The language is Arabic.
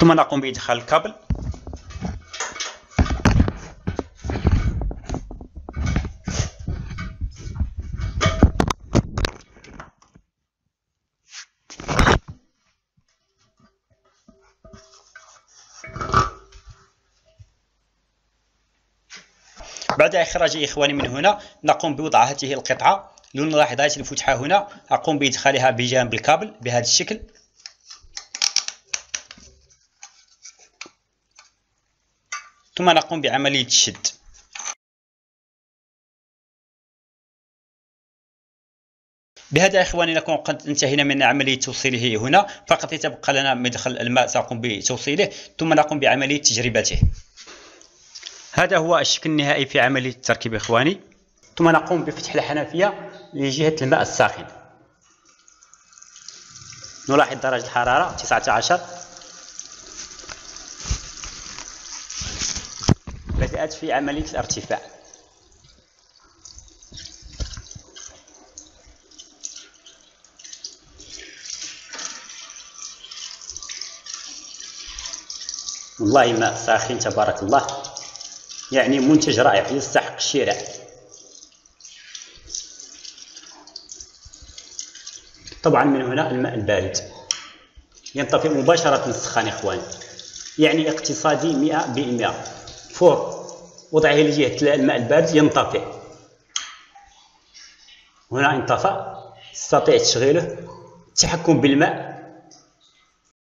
ثم نقوم بإدخال الكابل. بعد إخراج إخواني من هنا نقوم بوضع هذه القطعة. لنلاحظ هذه الفتحة هنا. أقوم بإدخالها بجانب الكابل بهذا الشكل. ثم نقوم بعملية الشد. بهذا إخواني نكون قد انتهينا من عملية توصيله هنا. فقط يتبقى لنا مدخل الماء سأقوم بتوصيله. ثم نقوم بعملية تجربته. هذا هو الشكل النهائي في عملية التركيب إخواني. ثم نقوم بفتح الحنفية لجهة الماء الساخن. نلاحظ درجة الحرارة 19 بدأت في عملية الارتفاع. والله ماء ساخن تبارك الله. يعني منتج رائع يستحق الشراء. طبعا من هنا الماء البارد. ينطفئ مباشرة السخان إخواني. يعني اقتصادي مئة بالمئة. فور وضعه لجهة الماء البارد ينطفئ هنا انطفأ تستطيع تشغيله التحكم بالماء